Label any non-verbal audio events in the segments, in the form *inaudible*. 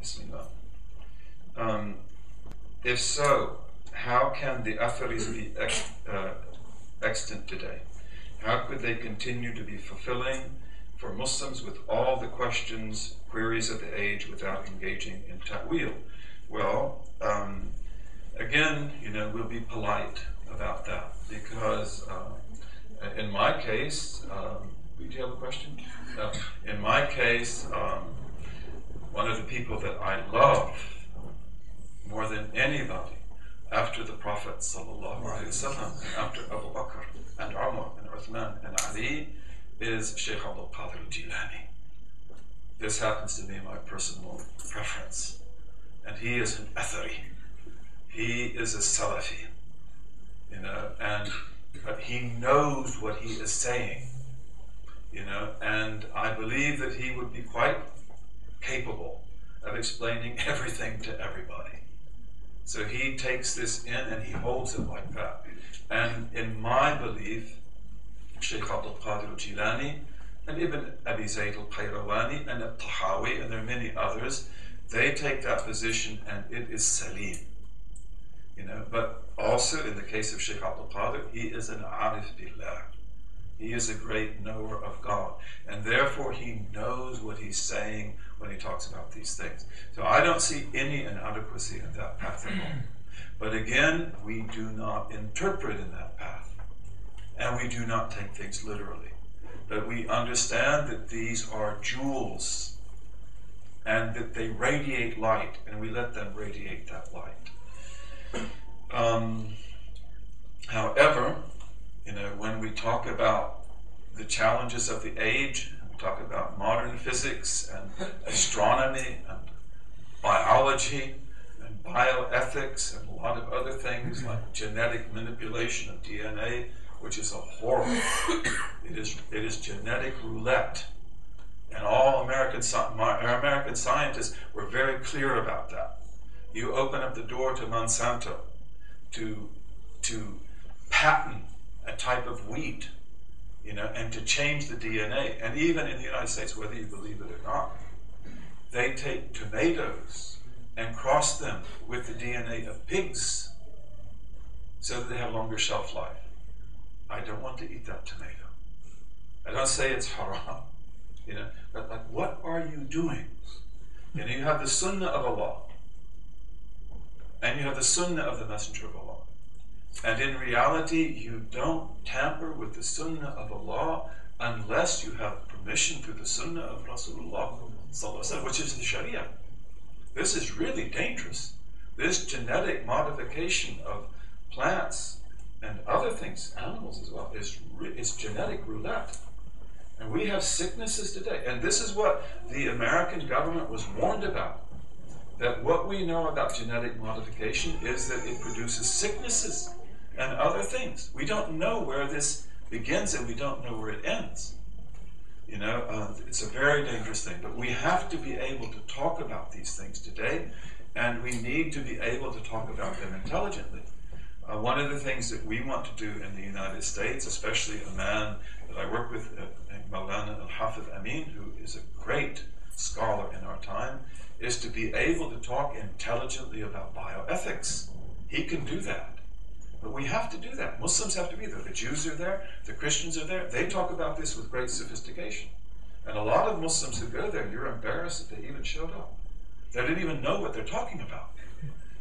Bismillah. Um, if so, how can the Atharis be ex- uh, extant today? How could they continue to be fulfilling for Muslims with all the questions, queries of the age without engaging in ta'wil? Well, um, again, you know, we'll be polite about that because uh, in my case, um, do you have a question? Uh, in my case, um, one of the people that I love more than anybody after the Prophet وسلم, after Abu Bakr and Umar and Uthman and Ali is Sheikh Abdul Qadir Jilani. This happens to be my personal preference. And he is an Athari. He is a Salafi. You know, and but he knows what he is saying. You know, and I believe that he would be quite capable of explaining *laughs* everything to everybody. So he takes this in and he holds it like that. And in my belief, Sheikh Abdul Qadir Jilani and Ibn Abi Zayd al Qayrawani and al Tahawi, and there are many others, they take that position and it is Salim. You know, but also in the case of Sheikh Abdul Qadir, he is an Arif Billah. He is a great knower of God. And therefore, he knows what he's saying when he talks about these things. So I don't see any inadequacy in that path at all. But again, we do not interpret in that path. And we do not take things literally. But we understand that these are jewels and that they radiate light, and we let them radiate that light. Um, however, you know, when we talk about the challenges of the age, we talk about modern physics and astronomy and biology and bioethics and a lot of other things mm-hmm. like genetic manipulation of DNA, which is a horror. it is it is genetic roulette. And all American, American scientists were very clear about that. You open up the door to Monsanto to, to patent a type of wheat, you know, and to change the DNA. And even in the United States, whether you believe it or not, they take tomatoes and cross them with the DNA of pigs so that they have longer shelf life. I don't want to eat that tomato. I don't say it's *laughs* haram, you know, but like, what are you doing? You know, you have the sunnah of Allah, and you have the sunnah of the Messenger of Allah. And in reality, you don't tamper with the sunnah of Allah unless you have permission through the sunnah of Rasulullah, which is the Sharia. This is really dangerous. This genetic modification of plants and other things, animals as well, is, is genetic roulette. And we have sicknesses today. And this is what the American government was warned about. That what we know about genetic modification is that it produces sicknesses and other things. We don't know where this begins and we don't know where it ends. You know, uh, it's a very dangerous thing. But we have to be able to talk about these things today, and we need to be able to talk about them intelligently. Uh, one of the things that we want to do in the United States, especially a man that I work with, uh, Maulana Al Hafid Amin, who is a great scholar in our time, is to be able to talk intelligently about bioethics. He can do that. But we have to do that. Muslims have to be there. The Jews are there. The Christians are there. They talk about this with great sophistication. And a lot of Muslims who go there, you're embarrassed that they even showed up. They didn't even know what they're talking about.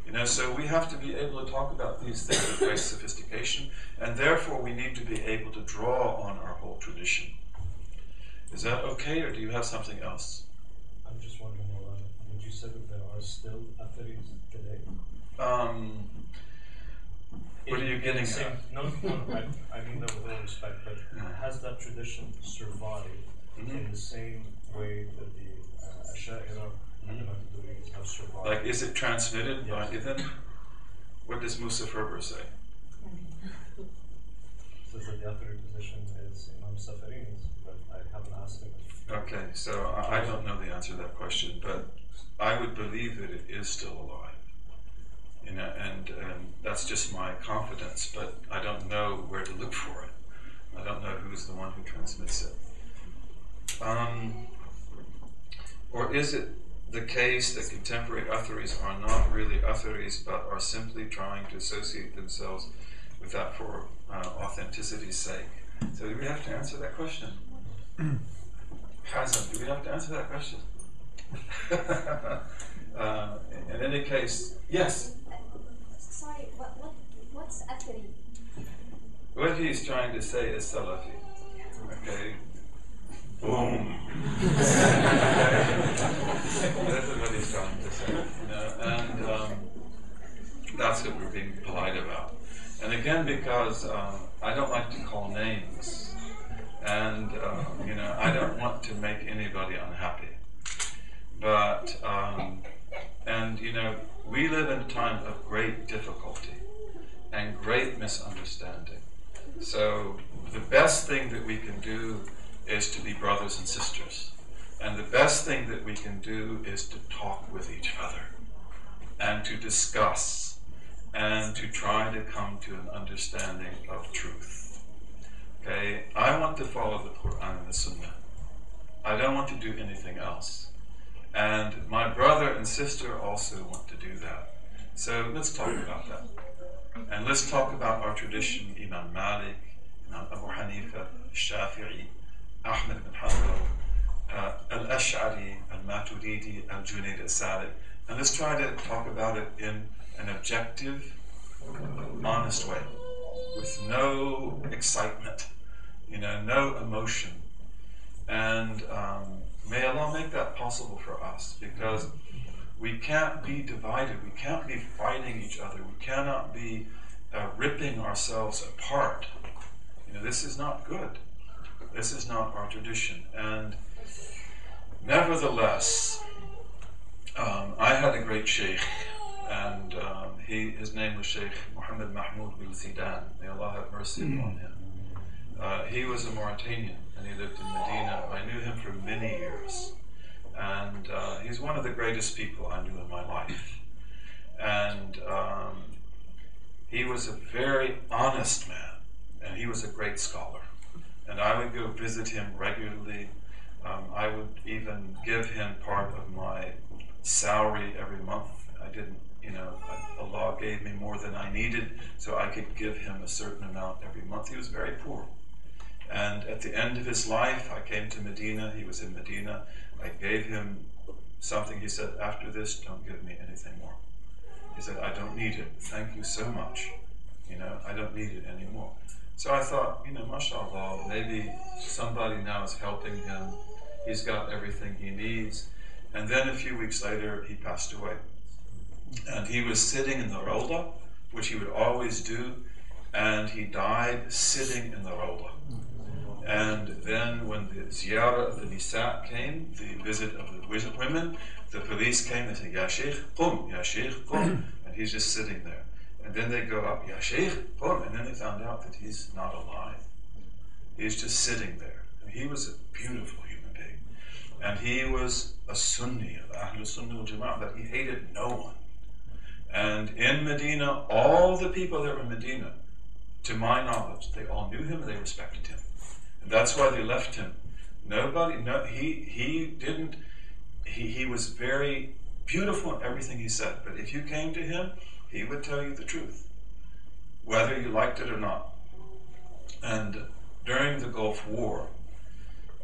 You know, so we have to be able to talk about these things with great sophistication, and therefore we need to be able to draw on our whole tradition. Is that okay, or do you have something else? I'm just wondering, would you say that there are still Atharis today? Um, what are you getting same, at? No, no, I, I mean that with all respect, but has that tradition survived Mhm. in the same way that the uh, Asha'ira and the Maturidis have survived? Like, is it transmitted by Yes. What does Musa Furber say? Says that the Athari position is Imam Safarini, but I haven't asked him. Okay, so I I don't know the answer to that question, but I would believe that it is still alive. You know, and, and that's just my confidence, but I don't know where to look for it. I don't know who's the one who transmits it. Um, or is it the case that contemporary Atharis are not really Atharis but are simply trying to associate themselves with that for uh, authenticity's sake? So do we have to answer that question? *clears throat* Hazan, do we have to answer that question? *laughs* uh, in any case, yes. Sorry, what, what, what's Athari? What he's trying to say is Salafi. Okay? Boom. *laughs* This is what he's trying to say. You know? And um, that's what we're being polite about. And again, because um, I don't like to call names, and um, you know, I don't want to make anybody unhappy. But um, and you know, we live in a time of great difficulty and great misunderstanding. So the best thing that we can do is to be brothers and sisters. And the best thing that we can do is to talk with each other and to discuss and to try to come to an understanding of truth. Okay? I want to follow the Quran and the Sunnah. I don't want to do anything else. And my brother and sister also want to do that. So let's talk about that. And let's talk about our tradition, Imam Malik, Imam Abu Hanifa, Shafi'i, Ahmed bin Hanbal, uh, Al-Ash'ari, Al-Maturidi, Al-Junaid al-Salik. And let's try to talk about it in an objective, honest way, with no excitement, you know, no emotion. And um, may Allah make that possible for us, because we can't be divided. We can't be fighting each other. We cannot be uh, ripping ourselves apart. You know, this is not good. This is not our tradition. And nevertheless, um, I had a great sheikh, and um, he, his name was Sheikh Muhammad Mahmoud bin Zidan. May Allah have mercy upon him. Uh, he was a Mauritanian, and he lived in Medina. I knew him for many years. And uh, he's one of the greatest people I knew in my life. And um, he was a very honest man, and he was a great scholar. And I would go visit him regularly. Um, I would even give him part of my salary every month. I didn't, you know, I, Allah gave me more than I needed, so I could give him a certain amount every month. He was very poor. And at the end of his life, I came to Medina. He was in Medina. I gave him something. He said, After this, don't give me anything more. He said, I don't need it. Thank you so much. You know, I don't need it anymore. So I thought, you know, mashallah, maybe somebody now is helping him. He's got everything he needs. And then a few weeks later, he passed away. And he was sitting in the Rawda, which he would always do, and he died sitting in the Rawda. And then when the ziyarah of the Nisa came, the visit of the women, the police came and said, Ya Sheikh, qum, Ya Sheikh, qum. *clears throat* And he's just sitting there. And then they go up, Ya Sheikh, qum. And then they found out that he's not alive. He's just sitting there. And he was a beautiful human being. And he was a Sunni of Ahlul Sunnah wal Jama'ah, that he hated no one. And in Medina, all the people that were in Medina, to my knowledge, they all knew him and they respected him. That's why they left him. Nobody, no, he, he didn't, he, he was very beautiful in everything he said. But if you came to him, he would tell you the truth, whether you liked it or not. And during the Gulf War,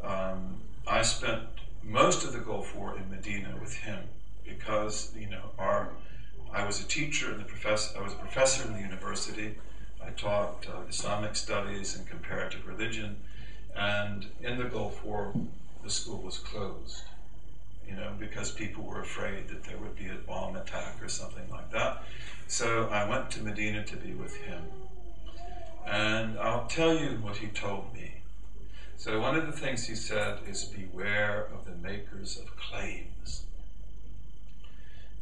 um, I spent most of the Gulf War in Medina with him because you know our I was a teacher and the professor I was a professor in the university. I taught uh, Islamic studies and comparative religion, and in the Gulf War, the school was closed. You know, because people were afraid that there would be a bomb attack or something like that. So I went to Medina to be with him. And I'll tell you what he told me. So one of the things he said is beware of the makers of claims.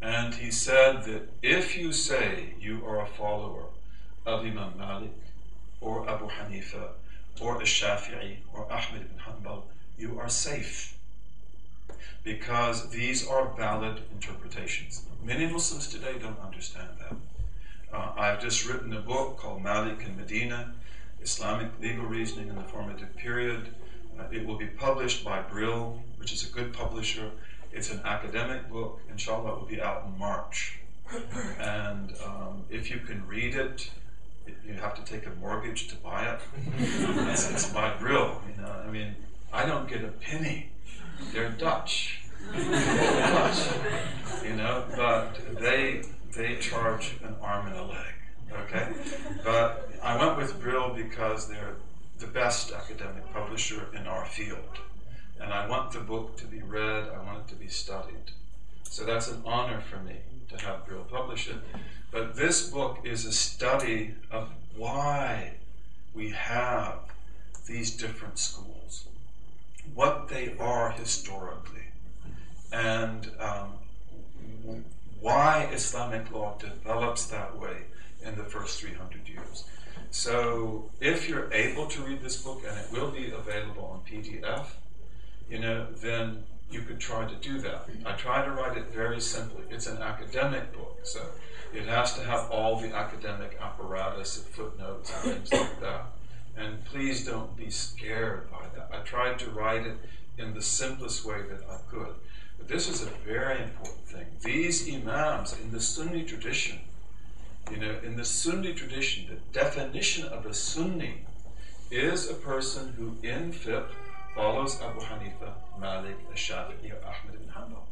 And he said that if you say you are a follower of Imam Malik or Abu Hanifa or Ash-Shafi'i or Ahmed ibn Hanbal, you are safe because these are valid interpretations. Many Muslims today don't understand that. Uh, I've just written a book called Malik and Medina, Islamic Legal Reasoning in the Formative Period. Uh, it will be published by Brill, which is a good publisher, It's an academic book. Inshallah, it will be out in March. And um, if you can read it- you have to take a mortgage to buy it. *laughs* it's, it's my grill, you know. I mean, I don't get a penny. They're Dutch. Dutch, you know, but they they charge an arm and a leg. Okay, but I went with Brill because they're the best academic publisher in our field, and I want the book to be read. I want it to be studied. So that's an honor for me to have Brill publish it. But this book is a study of why we have these different schools, what they are historically, and um, why Islamic law develops that way in the first 300 years. So, if you're able to read this book, and it will be available on PDF, you know, then you could try to do that. I try to write it very simply. It's an academic book, so it has to have all the academic apparatus and footnotes and things like that. And please don't be scared by that. I tried to write it in the simplest way that I could. But this is a very important thing. These Imams in the Sunni tradition, you know, in the Sunni tradition, the definition of a Sunni is a person who in fiqh follows Abu Hanifa, Malik, Shafi'i, or Ahmed ibn Hanbal,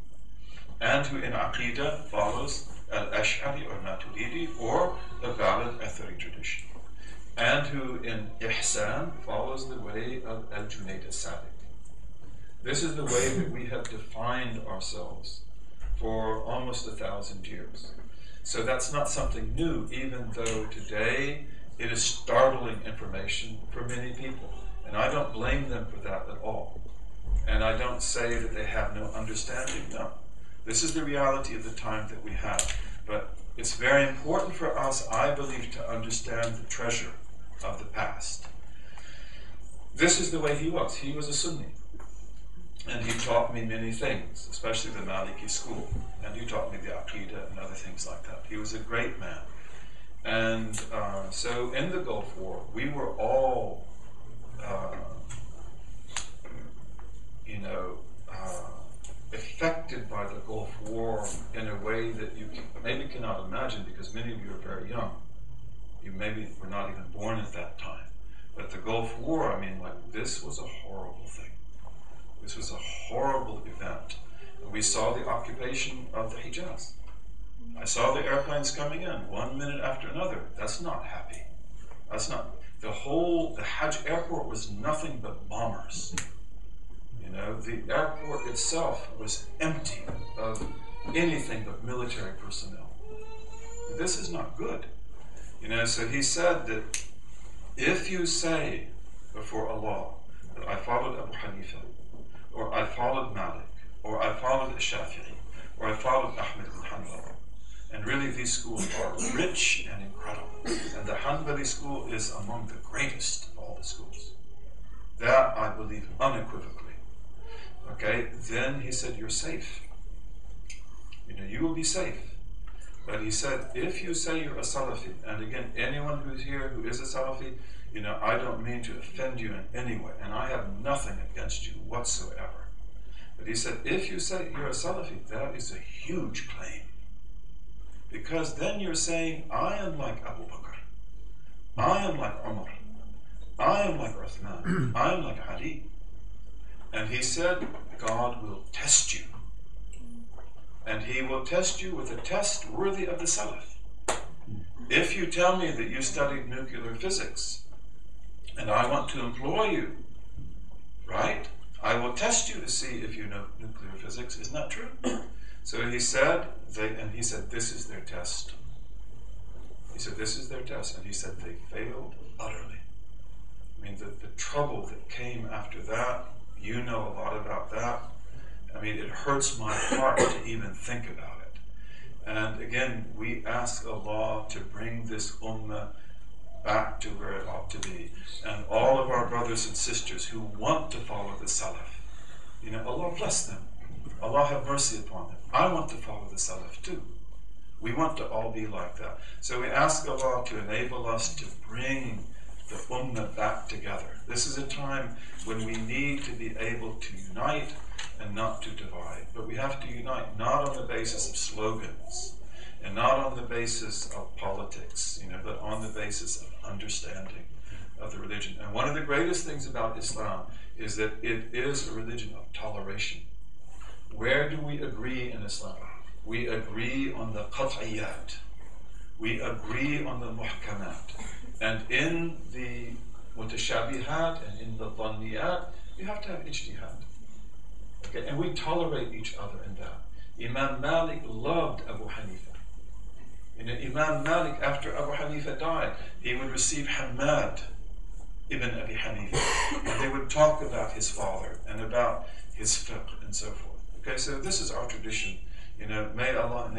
and who in Aqidah follows Al-Ash'ari or Maturidi or a valid Athari tradition, and who in Ihsan follows the way of Al-Junayd al-Salik. This is the way that we have defined ourselves for almost a thousand years. So that's not something new, even though today it is startling information for many people. And I don't blame them for that at all. And I don't say that they have no understanding. No. This is the reality of the time that we have. But it's very important for us, I believe, to understand the treasure of the past. This is the way he was. He was a Sunni. And he taught me many things, especially the Maliki school. And he taught me the Aqidah and other things like that. He was a great man. And uh, so in the Gulf War, we were all, uh, you know, uh, affected by the Gulf War in a way that you can, maybe cannot imagine because many of you are very young. You maybe were not even born at that time. But the Gulf War, I mean, like, this was a horrible thing. This was a horrible event. We saw the occupation of the Hijaz. I saw the airplanes coming in one minute after another. That's not happy. That's not. The the airport was nothing but bombers. You know, the airport itself was empty of anything but military personnel. This is not good. You know, so he said that if you say before Allah that I followed Abu Hanifa, or I followed Malik, or I followed Shafi'i, or I followed Ahmed bin Hanbal. And really, these schools are rich and incredible. And the Hanbali school is among the greatest of all the schools. That I believe unequivocally. Okay, then he said, You're safe. You know, you will be safe. But he said, if you say you're a Salafi, and again, anyone who's here who is a Salafi, you know, I don't mean to offend you in any way, and I have nothing against you whatsoever. But he said, if you say you're a Salafi, that is a huge claim. Because then you're saying, I am like Abu Bakr. I am like Umar. I am like Uthman. I am like Ali. And he said, God will test you. And he will test you with a test worthy of the Salaf. If you tell me that you studied nuclear physics, and I want to employ you, right? I will test you to see if you know nuclear physics. Isn't that true? So he said, they, and he said, this is their test. He said, this is their test. And he said, they failed utterly. I mean, the, the trouble that came after that, you know a lot about that. I mean, it hurts my heart to even think about it. And again, we ask Allah to bring this ummah back to where it ought to be. And all of our brothers and sisters who want to follow the Salaf, you know, Allah bless them. Allah have mercy upon them. I want to follow the Salaf too. We want to all be like that. So we ask Allah to enable us to bring ummah back together. This is a time when we need to be able to unite and not to divide. But we have to unite, not on the basis of slogans and not on the basis of politics, you know, but on the basis of understanding of the religion. And one of the greatest things about Islam is that it is a religion of toleration. Where do we agree in Islam? We agree on the qat'iyat. We agree on the muhkamat. And in the mutashabihat and in the dhanniyat, you have to have ijtihad. Okay? And we tolerate each other in that. Imam Malik loved Abu Hanifa. You know, Imam Malik, after Abu Hanifa died, he would receive Hamad ibn Abi Hanifa, and they would talk about his father and about his fiqh and so forth. Okay, so this is our tradition. You know, may Allah